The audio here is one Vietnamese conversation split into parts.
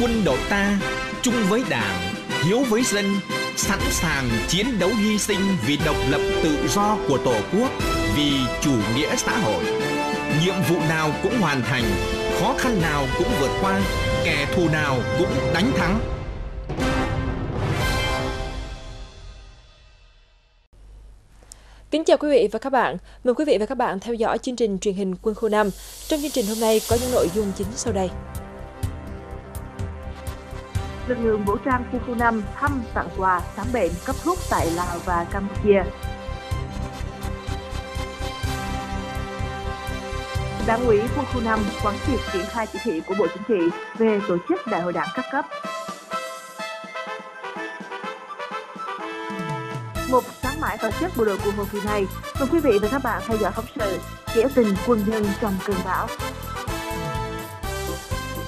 quân đội ta chung với đảng, hiếu với dân, sẵn sàng chiến đấu hy sinh vì độc lập tự do của Tổ quốc, vì chủ nghĩa xã hội. Nhiệm vụ nào cũng hoàn thành, khó khăn nào cũng vượt qua, kẻ thù nào cũng đánh thắng. Kính chào quý vị và các bạn. Mời quý vị và các bạn theo dõi chương trình truyền hình Quân khu 5. Trong chương trình hôm nay có những nội dung chính sau đây. Lực lượng vũ trang quân khu 5 thăm tặng quà khám bệnh cấp thuốc tại Lào và Campuchia. Đảng ủy quân khu 5 quán triệt triển khai chỉ thị của Bộ Chính trị về tổ chức đại hội đảng các cấp. Một sáng mãi tổ chức bộ đội cụ hồ kỳ này, mời quý vị và các bạn theo dõi phóng sự Nghĩa tình quân nhân trong cơn bão.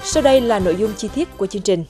Sau đây là nội dung chi tiết của chương trình.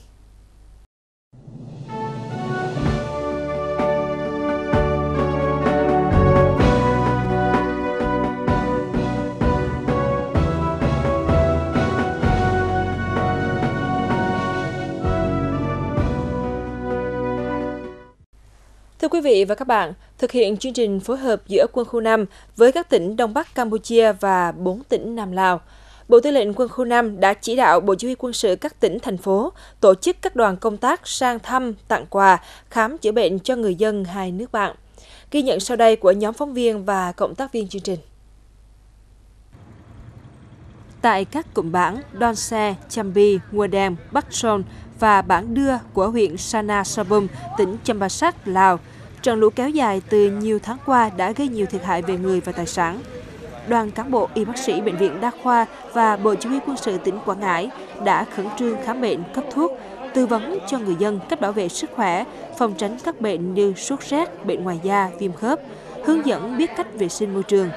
Thưa quý vị và các bạn, thực hiện chương trình phối hợp giữa quân khu 5 với các tỉnh Đông Bắc Campuchia và 4 tỉnh Nam Lào, Bộ Tư lệnh Quân khu 5 đã chỉ đạo Bộ Chỉ huy quân sự các tỉnh, thành phố tổ chức các đoàn công tác sang thăm, tặng quà, khám chữa bệnh cho người dân hai nước bạn. Ghi nhận sau đây của nhóm phóng viên và cộng tác viên chương trình. Tại các cụm bản Don Xe, Chambi, Nguadem, Bắc Son và bản Đưa của huyện Sana Sabum, tỉnh Champasak, Lào, trận lũ kéo dài từ nhiều tháng qua đã gây nhiều thiệt hại về người và tài sản. Đoàn cán bộ y bác sĩ Bệnh viện Đa khoa và Bộ Chỉ huy quân sự tỉnh Quảng Ngãi đã khẩn trương khám bệnh, cấp thuốc, tư vấn cho người dân cách bảo vệ sức khỏe, phòng tránh các bệnh như sốt rét, bệnh ngoài da, viêm khớp, hướng dẫn biết cách vệ sinh môi trường.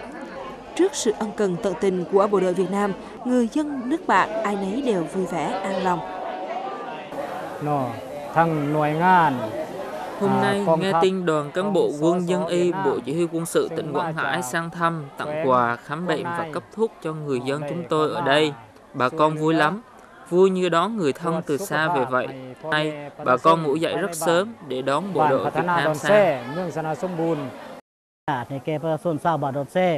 Trước sự ân cần tận tình của bộ đội Việt Nam, người dân nước bạn ai nấy đều vui vẻ, an lòng. nó thằng หน่วยงาน Hôm À, nay con nghe thăm- tin đoàn cán bộ con quân số dân số y Việt Nam Bộ Chỉ huy quân sự tỉnh xin Quảng vai Ngãi trò sang thăm, tặng quen quà, khám bệnh và này cấp thuốc cho người dân về chúng tôi ở con đây. này, Bà xui con vui nữa. lắm, vui như đón người thân từ xa về vậy. Nay, bà con ngủ dậy rất sớm để đón bộ บ้าน đội พัฒ Việt นาด Nam อนแซ่ sang.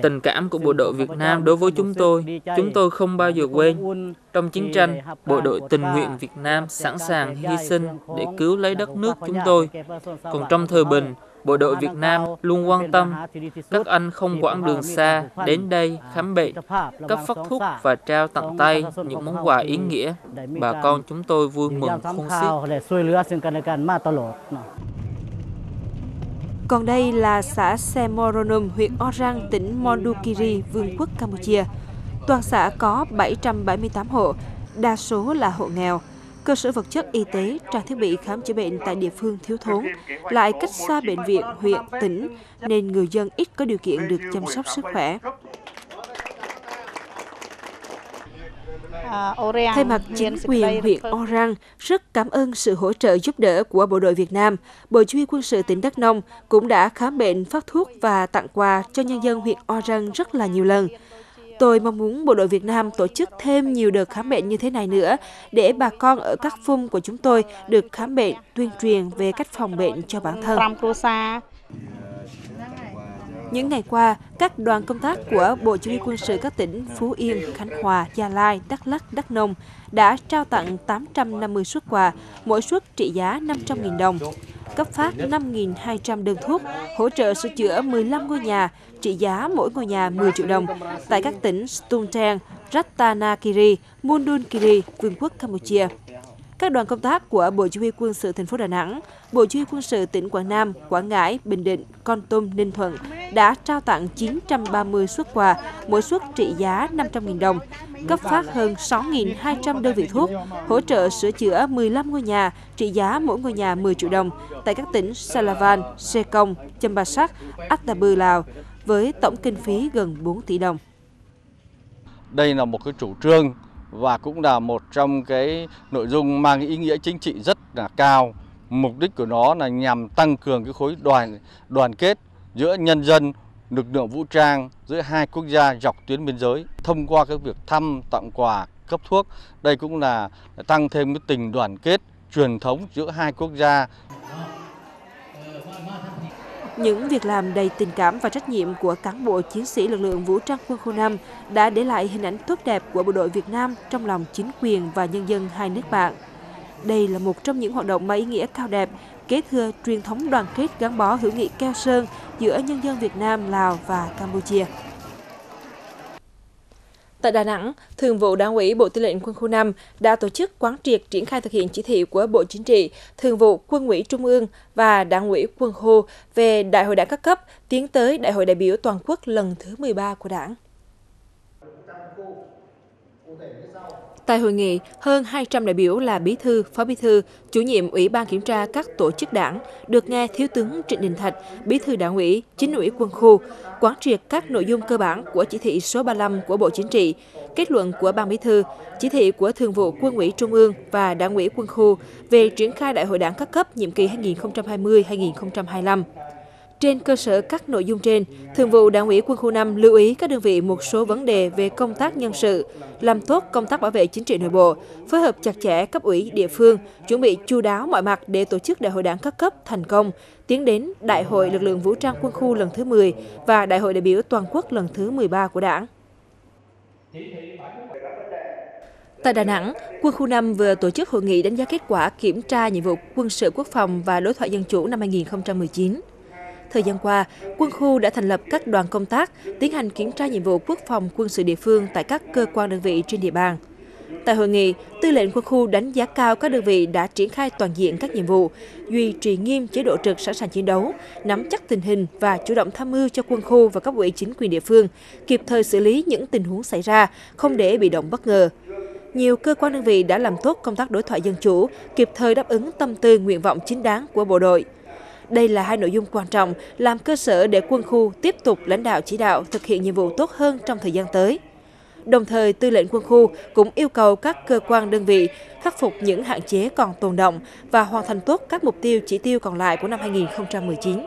Tình cảm của bộ đội Việt Nam đối với chúng tôi, chúng tôi không bao giờ quên. Trong chiến tranh, bộ đội tình nguyện Việt Nam sẵn sàng hy sinh để cứu lấy đất nước chúng tôi. Còn trong thời bình, bộ đội Việt Nam luôn quan tâm các anh không quãng đường xa đến đây khám bệnh, cấp phát thuốc và trao tặng tay những món quà ý nghĩa. Bà con chúng tôi vui mừng khôn xiết. Còn đây là xã Semoronum, huyện Orang, tỉnh Mondulkiri, Vương quốc Campuchia. Toàn xã có 778 hộ, đa số là hộ nghèo. Cơ sở vật chất y tế, trang thiết bị khám chữa bệnh tại địa phương thiếu thốn, lại cách xa bệnh viện, huyện, tỉnh, nên người dân ít có điều kiện được chăm sóc sức khỏe. Thay mặt chính quyền huyện Orang, rất cảm ơn sự hỗ trợ giúp đỡ của bộ đội Việt Nam. Bộ Chỉ huy quân sự tỉnh Đắk Nông cũng đã khám bệnh, phát thuốc và tặng quà cho nhân dân huyện Orang rất là nhiều lần. Tôi mong muốn bộ đội Việt Nam tổ chức thêm nhiều đợt khám bệnh như thế này nữa để bà con ở các phum của chúng tôi được khám bệnh, tuyên truyền về cách phòng bệnh cho bản thân. Những ngày qua, các đoàn công tác của Bộ Chỉ huy quân sự các tỉnh Phú Yên, Khánh Hòa, Gia Lai, Đắk Lắk, Đắk Nông đã trao tặng 850 suất quà, mỗi suất trị giá 500.000 đồng, cấp phát 5.200 đơn thuốc, hỗ trợ sửa chữa 15 ngôi nhà, trị giá mỗi ngôi nhà 10 triệu đồng tại các tỉnh Stung Stumteng, Ratanakiri, Mundunkiri, Vương quốc Campuchia. Các đoàn công tác của Bộ Chỉ huy quân sự thành phố Đà Nẵng, Bộ Chỉ huy quân sự tỉnh Quảng Nam, Quảng Ngãi, Bình Định, Con Tum, Ninh Thuận đã trao tặng 930 xuất quà, mỗi suất trị giá 500.000 đồng, cấp phát hơn 6.200 đơn vị thuốc, hỗ trợ sửa chữa 15 ngôi nhà, trị giá mỗi ngôi nhà 10 triệu đồng tại các tỉnh Salavan, Sekong, Champasak, Atabu, Lào, với tổng kinh phí gần 4 tỷ đồng. Đây là một cái chủ trương và cũng là một trong cái nội dung mang ý nghĩa chính trị rất là cao. Mục đích của nó là nhằm tăng cường cái khối đoàn đoàn kết giữa nhân dân, lực lượng vũ trang giữa hai quốc gia dọc tuyến biên giới thông qua cái việc thăm, tặng quà, cấp thuốc. Đây cũng là tăng thêm cái tình đoàn kết truyền thống giữa hai quốc gia. Những việc làm đầy tình cảm và trách nhiệm của cán bộ chiến sĩ lực lượng vũ trang quân khu 5 đã để lại hình ảnh tốt đẹp của bộ đội Việt Nam trong lòng chính quyền và nhân dân hai nước bạn. Đây là một trong những hoạt động mang ý nghĩa cao đẹp, kế thừa truyền thống đoàn kết gắn bó hữu nghị keo sơn giữa nhân dân Việt Nam, Lào và Campuchia. Tại Đà Nẵng, Thường vụ Đảng ủy Bộ Tư lệnh Quân khu 5 đã tổ chức quán triệt triển khai thực hiện chỉ thị của Bộ Chính trị, Thường vụ Quân ủy Trung ương và Đảng ủy Quân khu về Đại hội Đảng các cấp tiến tới Đại hội đại biểu toàn quốc lần thứ 13 của Đảng. Tại hội nghị, hơn 200 đại biểu là bí thư, phó bí thư, chủ nhiệm Ủy ban kiểm tra các tổ chức đảng, được nghe Thiếu tướng Trịnh Đình Thạch, bí thư đảng ủy, chính ủy quân khu, quán triệt các nội dung cơ bản của chỉ thị số 35 của Bộ Chính trị, kết luận của Ban bí thư, chỉ thị của Thường vụ Quân ủy Trung ương và Đảng ủy quân khu về triển khai Đại hội đảng các cấp nhiệm kỳ 2020-2025. Trên cơ sở các nội dung trên, Thường vụ Đảng ủy Quân khu 5 lưu ý các đơn vị một số vấn đề về công tác nhân sự, làm tốt công tác bảo vệ chính trị nội bộ, phối hợp chặt chẽ cấp ủy địa phương, chuẩn bị chu đáo mọi mặt để tổ chức Đại hội Đảng các cấp thành công, tiến đến Đại hội lực lượng vũ trang quân khu lần thứ 10 và Đại hội đại biểu toàn quốc lần thứ 13 của Đảng. Tại Đà Nẵng, Quân khu 5 vừa tổ chức hội nghị đánh giá kết quả kiểm tra nhiệm vụ quân sự quốc phòng và đối thoại dân chủ năm 2019. Thời gian qua, quân khu đã thành lập các đoàn công tác tiến hành kiểm tra nhiệm vụ quốc phòng quân sự địa phương tại các cơ quan đơn vị trên địa bàn. Tại hội nghị, Tư lệnh quân khu đánh giá cao các đơn vị đã triển khai toàn diện các nhiệm vụ, duy trì nghiêm chế độ trực sẵn sàng chiến đấu, nắm chắc tình hình và chủ động tham mưu cho quân khu và các ủy chính quyền địa phương, kịp thời xử lý những tình huống xảy ra, không để bị động bất ngờ. Nhiều cơ quan đơn vị đã làm tốt công tác đối thoại dân chủ, kịp thời đáp ứng tâm tư nguyện vọng chính đáng của bộ đội. Đây là hai nội dung quan trọng làm cơ sở để quân khu tiếp tục lãnh đạo chỉ đạo thực hiện nhiệm vụ tốt hơn trong thời gian tới. Đồng thời, Tư lệnh quân khu cũng yêu cầu các cơ quan đơn vị khắc phục những hạn chế còn tồn động và hoàn thành tốt các mục tiêu chỉ tiêu còn lại của năm 2019.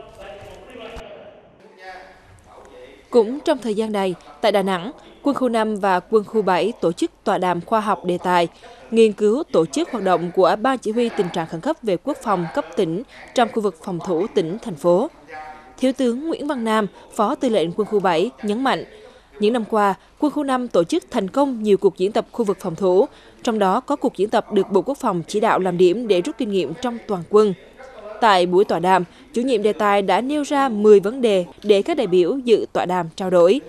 Cũng trong thời gian này, tại Đà Nẵng, Quân khu 5 và Quân khu 7 tổ chức tọa đàm khoa học đề tài, nghiên cứu tổ chức hoạt động của Ban Chỉ huy tình trạng khẩn cấp về quốc phòng cấp tỉnh trong khu vực phòng thủ tỉnh, thành phố. Thiếu tướng Nguyễn Văn Nam, Phó Tư lệnh Quân khu 7 nhấn mạnh, những năm qua, Quân khu 5 tổ chức thành công nhiều cuộc diễn tập khu vực phòng thủ, trong đó có cuộc diễn tập được Bộ Quốc phòng chỉ đạo làm điểm để rút kinh nghiệm trong toàn quân. Tại buổi tọa đàm, chủ nhiệm đề tài đã nêu ra 10 vấn đề để các đại biểu dự tọa đàm trao đổi.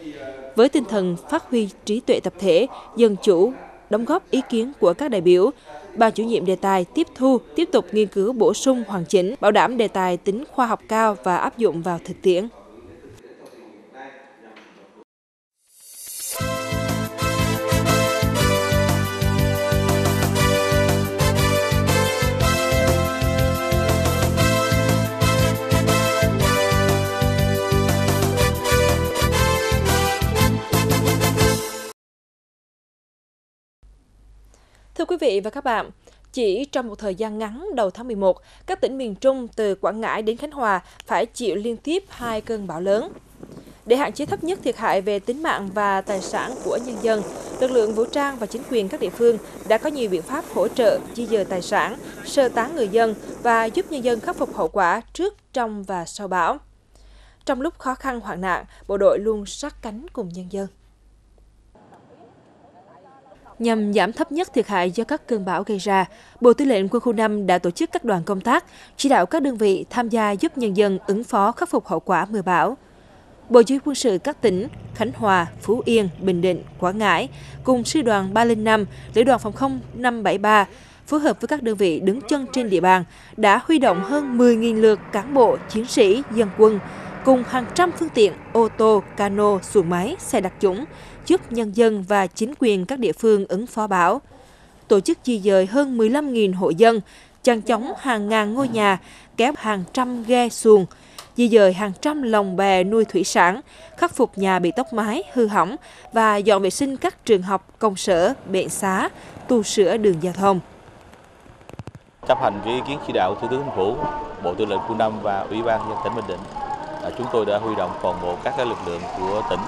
Với tinh thần phát huy trí tuệ tập thể, dân chủ, đóng góp ý kiến của các đại biểu, ban chủ nhiệm đề tài tiếp thu, tiếp tục nghiên cứu bổ sung hoàn chỉnh, bảo đảm đề tài tính khoa học cao và áp dụng vào thực tiễn. Vị và các bạn, chỉ trong một thời gian ngắn đầu tháng 11, các tỉnh miền Trung từ Quảng Ngãi đến Khánh Hòa phải chịu liên tiếp hai cơn bão lớn. Để hạn chế thấp nhất thiệt hại về tính mạng và tài sản của nhân dân, lực lượng vũ trang và chính quyền các địa phương đã có nhiều biện pháp hỗ trợ di dời tài sản, sơ tán người dân và giúp nhân dân khắc phục hậu quả trước, trong và sau bão. Trong lúc khó khăn hoạn nạn, bộ đội luôn sát cánh cùng nhân dân. Nhằm giảm thấp nhất thiệt hại do các cơn bão gây ra, Bộ Tư lệnh Quân khu 5 đã tổ chức các đoàn công tác, chỉ đạo các đơn vị tham gia giúp nhân dân ứng phó khắc phục hậu quả mưa bão. Bộ Chỉ huy quân sự các tỉnh Khánh Hòa, Phú Yên, Bình Định, Quảng Ngãi cùng sư đoàn 305, lữ đoàn phòng không 573 phối hợp với các đơn vị đứng chân trên địa bàn đã huy động hơn 10.000 lượt cán bộ, chiến sĩ, dân quân cùng hàng trăm phương tiện ô tô, cano, xuồng máy, xe đặc chủng giúp nhân dân và chính quyền các địa phương ứng phó bão. Tổ chức di dời hơn 15.000 hộ dân, chăn chóng hàng ngàn ngôi nhà, kéo hàng trăm ghe xuồng, di dời hàng trăm lồng bè nuôi thủy sản, khắc phục nhà bị tốc mái, hư hỏng và dọn vệ sinh các trường học, công sở, bệnh xá, tu sửa đường giao thông. Chấp hành cái ý kiến chỉ đạo Thủ tướng Chính phủ, Bộ Tư lệnh Quân Năm và Ủy ban nhân tỉnh Bình Định, chúng tôi đã huy động toàn bộ các lực lượng của tỉnh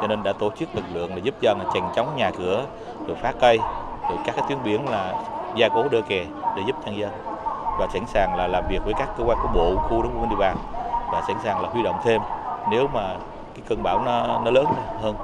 cho nên đã tổ chức lực lượng để giúp dân chèn chống nhà cửa rồi phát cây rồi các cái tuyến biển là gia cố đơ kè để giúp nhân dân và sẵn sàng là làm việc với các cơ quan của bộ khu đóng quân địa bàn và sẵn sàng là huy động thêm nếu mà cái cơn bão nó, nó lớn hơn.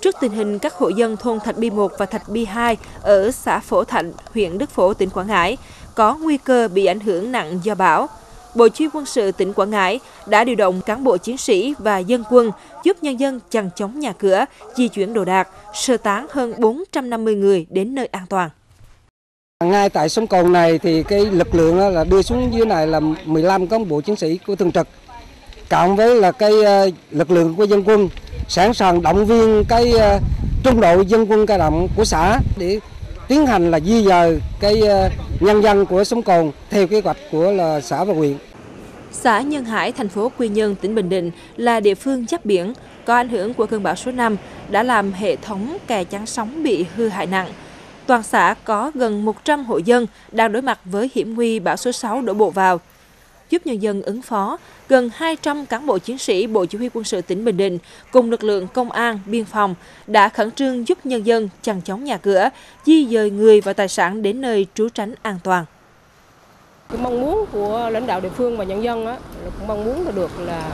Trước tình hình các hộ dân thôn Thạch Bi 1 và Thạch Bi 2 ở xã Phổ Thạnh, huyện Đức Phổ, tỉnh Quảng Ngãi có nguy cơ bị ảnh hưởng nặng do bão, Bộ Chỉ huy quân sự tỉnh Quảng Ngãi đã điều động cán bộ chiến sĩ và dân quân giúp nhân dân chằng chống nhà cửa, di chuyển đồ đạc, sơ tán hơn 450 người đến nơi an toàn. Ngay tại sông cầu này thì cái lực lượng là đưa xuống dưới này là 15 cán bộ chiến sĩ của thường trực cộng với là cái ờ, lực lượng của dân quân sẵn sàng động viên cái ờ, trung đội dân quân cơ động của xã để tiến hành là di dời cái ờ, nhân dân của sông Cồn theo kế hoạch của là xã và huyện. Xã Nhân Hải, thành phố Quy Nhơn, tỉnh Bình Định là địa phương giáp biển có ảnh hưởng của cơn bão số 5 đã làm hệ thống kè chắn sóng bị hư hại nặng. Toàn xã có gần 100 hộ dân đang đối mặt với hiểm nguy bão số 6 đổ bộ vào. Giúp nhân dân ứng phó, gần 200 cán bộ chiến sĩ Bộ Chỉ huy quân sự tỉnh Bình Định cùng lực lượng công an, biên phòng đã khẩn trương giúp nhân dân chằng chống nhà cửa, di dời người và tài sản đến nơi trú tránh an toàn. Cái mong muốn của lãnh đạo địa phương và nhân dân á, cũng mong muốn là được là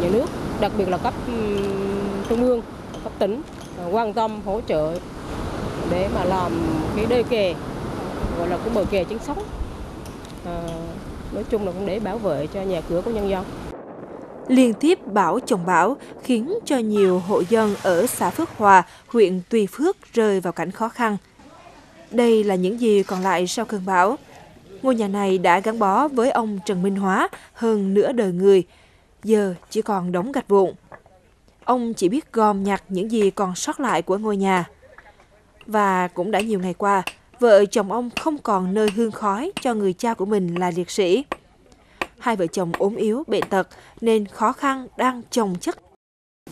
nhà nước, đặc biệt là cấp trung ương, cấp tỉnh à, quan tâm hỗ trợ để mà làm cái đê kè gọi là cái bờ kè chính sống à, nói chung là cũng để bảo vệ cho nhà cửa của nhân dân liên tiếp bão chồng bão khiến cho nhiều hộ dân ở xã Phước Hòa, huyện Tùy Phước rơi vào cảnh khó khăn. Đây là những gì còn lại sau cơn bão. Ngôi nhà này đã gắn bó với ông Trần Minh Hóa hơn nửa đời người, giờ chỉ còn đóng gạch vụn. Ông chỉ biết gom nhặt những gì còn sót lại của ngôi nhà. Và cũng đã nhiều ngày qua, vợ chồng ông không còn nơi hương khói cho người cha của mình là liệt sĩ. Hai vợ chồng ốm yếu, bệnh tật nên khó khăn đang chồng chất.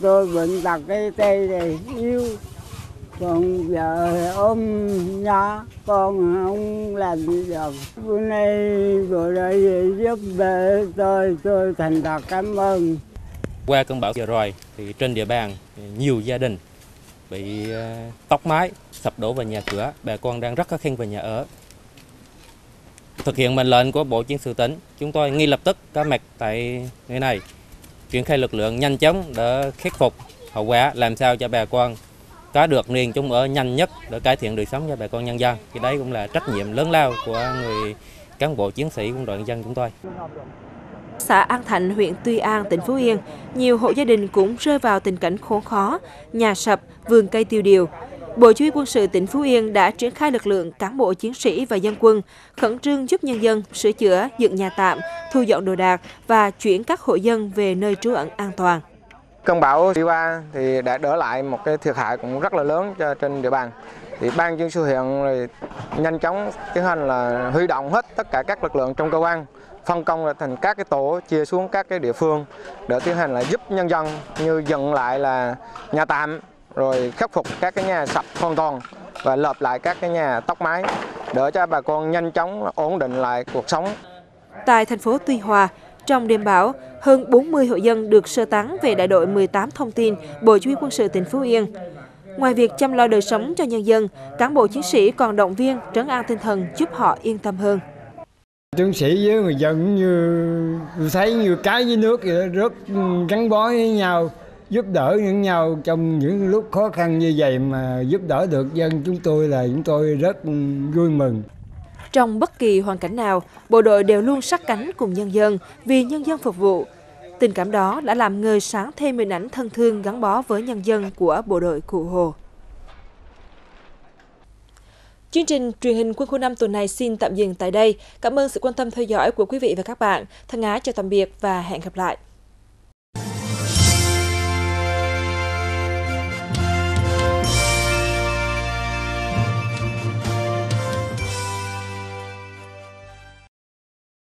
Tôi bệnh tật cái tay này yếu, còn giờ ôm nhỏ, con không làm gì được. Bữa nay rồi đây giúp đỡ tôi, tôi thành thật cảm ơn. Qua cơn bão vừa rồi thì trên địa bàn nhiều gia đình bị ờ, tóc mái, sập đổ vào nhà cửa, bà con đang rất khó khăn về nhà ở. Thực hiện mệnh lệnh của Bộ Chiến sự tỉnh, chúng tôi ngay lập tức có mặt tại nơi này, triển khai lực lượng nhanh chóng để khắc phục hậu quả, làm sao cho bà con có được niềm chung ở nhanh nhất để cải thiện đời sống cho bà con nhân dân. Thì đấy cũng là trách nhiệm lớn lao của người cán bộ chiến sĩ quân đội nhân dân chúng tôi xã An Thạnh, huyện Tuy An, tỉnh Phú Yên, nhiều hộ gia đình cũng rơi vào tình cảnh khốn khó, nhà sập, vườn cây tiêu điều. Bộ Chỉ huy quân sự tỉnh Phú Yên đã triển khai lực lượng cán bộ chiến sĩ và dân quân khẩn trương giúp nhân dân sửa chữa, dựng nhà tạm, thu dọn đồ đạc và chuyển các hộ dân về nơi trú ẩn an toàn. Cơn bão đi qua thì đã đỡ lại một cái thiệt hại cũng rất là lớn cho trên địa bàn. Thì ban chuyên sự huyện nhanh chóng tiến hành là huy động hết tất cả các lực lượng trong cơ quan phân công là thành các cái tổ chia xuống các cái địa phương để tiến hành là giúp nhân dân như dựng lại là nhà tạm rồi khắc phục các cái nhà sập hoàn toàn và lợp lại các cái nhà tóc mái để cho bà con nhanh chóng ổn định lại cuộc sống. Tại thành phố Tuy Hòa, trong đêm bão, hơn 40 hộ dân được sơ tán về đại đội 18 thông tin Bộ Chỉ huy quân sự tỉnh Phú Yên. Ngoài việc chăm lo đời sống cho nhân dân, cán bộ chiến sĩ còn động viên, trấn an tinh thần giúp họ yên tâm hơn. chiến sĩ với người dân như thấy như cái với nước vậy đó, rất gắn bó với nhau giúp đỡ lẫn nhau trong những lúc khó khăn như vậy mà giúp đỡ được dân chúng tôi là chúng tôi rất vui mừng. Trong bất kỳ hoàn cảnh nào, bộ đội đều luôn sát cánh cùng nhân dân vì nhân dân phục vụ. Tình cảm đó đã làm ngời sáng thêm hình ảnh thân thương gắn bó với nhân dân của bộ đội Cụ Hồ. Chương trình truyền hình quân khu 5 tuần này xin tạm dừng tại đây. Cảm ơn sự quan tâm theo dõi của quý vị và các bạn. Thân ái chào tạm biệt và hẹn gặp lại.